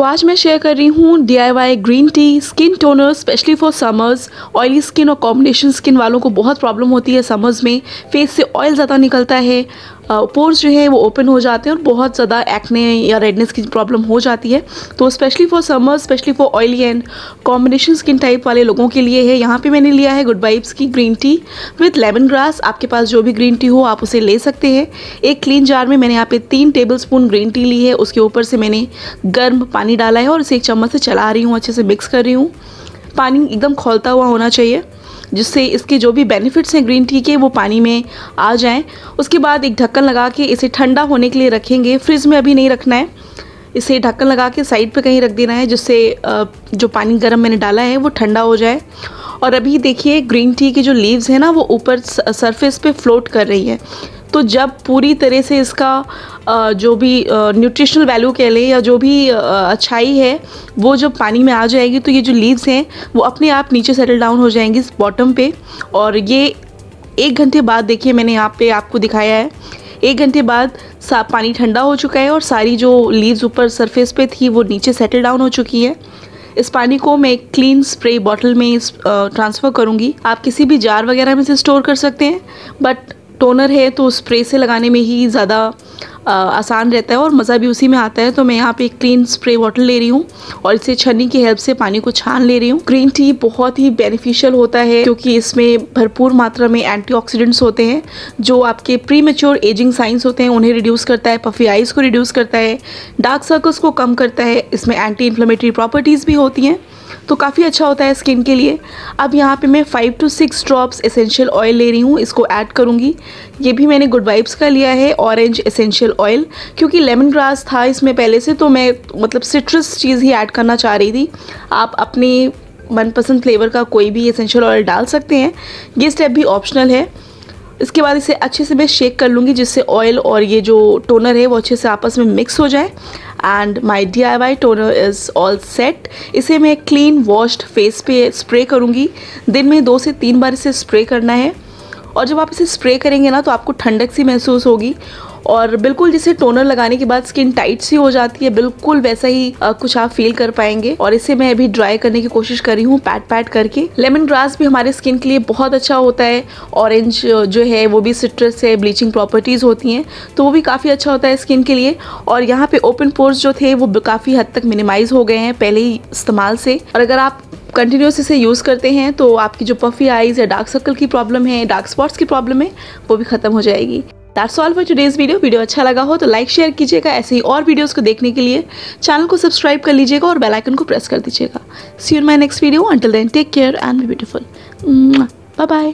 तो आज मैं शेयर कर रही हूँ the green tea skin toner specially for summers oily skin और कॉम्बिनेशन स्किन वालों को बहुत प्रॉब्लम होती है समर्स में. फेस से ऑयल ज़्यादा निकलता है। पोर्स जो है वो ओपन हो जाते हैं और बहुत ज़्यादा एक्ने या रेडनेस की प्रॉब्लम हो जाती है। तो specially for summer specially for oily and combination skin type वाले लोगों के लिए है। यहाँ पे मैंने लिया है गुड वाइब्स की green tea with lemon grass आपके पास जो भी ग्रीन टी हो, आप उसे ले सकते हैं। एक क्लीन जार में मैंने यहाँ पे तीन टेबल स्पून ग्रीन टी ली है। उसके ऊपर से मैंने गर्म पानी डाला है और इसे एक चम्मच से चला रही हूँ, अच्छे से मिक्स कर रही हूँ। पानी एकदम खोलता हुआ होना चाहिए। जिससे इसके जो भी बेनिफिट्स हैं ग्रीन टी के, वो पानी में आ जाएँ। उसके बाद एक ढक्कन लगा के इसे ठंडा होने के लिए रखेंगे। फ्रिज में अभी नहीं रखना है। इसे ढक्कन लगा के साइड पे कहीं रख देना है, जिससे जो पानी गर्म मैंने डाला है, वो ठंडा हो जाए। और अभी देखिए ग्रीन टी की जो लीव्स हैं ना, वो ऊपर सरफेस पर फ्लोट कर रही है। तो जब पूरी तरह से इसका जो भी न्यूट्रिशनल वैल्यू कह लें या जो भी अच्छाई है, वो जब पानी में आ जाएगी तो ये जो लीव्स हैं, वो अपने आप नीचे सेटल डाउन हो जाएँगी इस बॉटम पे। और ये एक घंटे बाद देखिए, मैंने यहाँ पे आपको दिखाया है। एक घंटे बाद पानी ठंडा हो चुका है और सारी जो लीव्स ऊपर सरफेस पे थी, वो नीचे सेटल डाउन हो चुकी है। इस पानी को मैं एक क्लीन स्प्रे बॉटल में ट्रांसफ़र करूँगी। आप किसी भी जार वगैरह में से स्टोर कर सकते हैं बट टोनर है तो स्प्रे से लगाने में ही ज़्यादा आसान रहता है और मज़ा भी उसी में आता है। तो मैं यहाँ पे एक क्लीन स्प्रे बॉटल ले रही हूँ और इसे छन्नी की हेल्प से पानी को छान ले रही हूँ। ग्रीन टी बहुत ही बेनिफिशियल होता है क्योंकि इसमें भरपूर मात्रा में एंटीऑक्सीडेंट्स होते हैं, जो आपके प्री मेच्योर एजिंग साइंस होते हैं, उन्हें रिड्यूस करता है पफी आइज़ को रिड्यूस करता है डार्क सर्कल्स को कम करता है, इसमें एंटी इन्फ्लेमेटरी प्रॉपर्टीज़ भी होती हैं। तो काफ़ी अच्छा होता है स्किन के लिए। अब यहाँ पे मैं five to six drops essential oil ले रही हूँ, इसको ऐड करूँगी। ये भी मैंने गुड वाइब्स का लिया है ऑरेंज एसेंशियल ऑयल क्योंकि लेमन ग्रास था इसमें पहले से तो मैं मतलब सिट्रस चीज़ ही ऐड करना चाह रही थी। आप अपनी मनपसंद फ्लेवर का कोई भी एसेंशियल ऑयल डाल सकते हैं। ये स्टेप भी ऑप्शनल है। इसके बाद इसे अच्छे से मैं शेक कर लूँगी, जिससे ऑयल और ये जो टोनर है, वो अच्छे से आपस में मिक्स हो जाए। And my D I Y toner is all set इसे मैं क्लीन वॉश्ड फेस पे स्प्रे करूँगी। दिन में दो से तीन बार इसे स्प्रे करना है। और जब आप इसे स्प्रे करेंगे ना तो आपको ठंडक सी महसूस होगी। और बिल्कुल जिसे टोनर लगाने के बाद स्किन टाइट सी हो जाती है बिल्कुल वैसा ही आ, कुछ आप फील कर पाएँगे। और इसे मैं अभी ड्राई करने की कोशिश कर रही हूँ पैट पैट करके। लेमन ग्रास भी हमारे स्किन के लिए बहुत अच्छा होता है। ऑरेंज जो है वो भी सिट्रस है ब्लीचिंग प्रॉपर्टीज़ होती हैं तो वो भी काफ़ी अच्छा होता है स्किन के लिए। और यहाँ पे ओपन पोर्स जो थे वो काफ़ी हद तक मिनिमाइज हो गए हैं पहले ही इस्तेमाल से। और अगर आप कंटिन्यूस इसे यूज़ करते हैं तो आपकी जो पफी आइज़ या डार्क सर्कल की प्रॉब्लम है डार्क स्पॉट्स की प्रॉब्लम है वो भी ख़त्म हो जाएगी। That's all for today's video video अच्छा लगा हो तो लाइक शेयर कीजिएगा ऐसे ही और वीडियोस को देखने के लिए। चैनल को सब्सक्राइब कर लीजिएगा और बेल आइकन को प्रेस कर दीजिएगा। See you my next video until then take care and be beautiful bye bye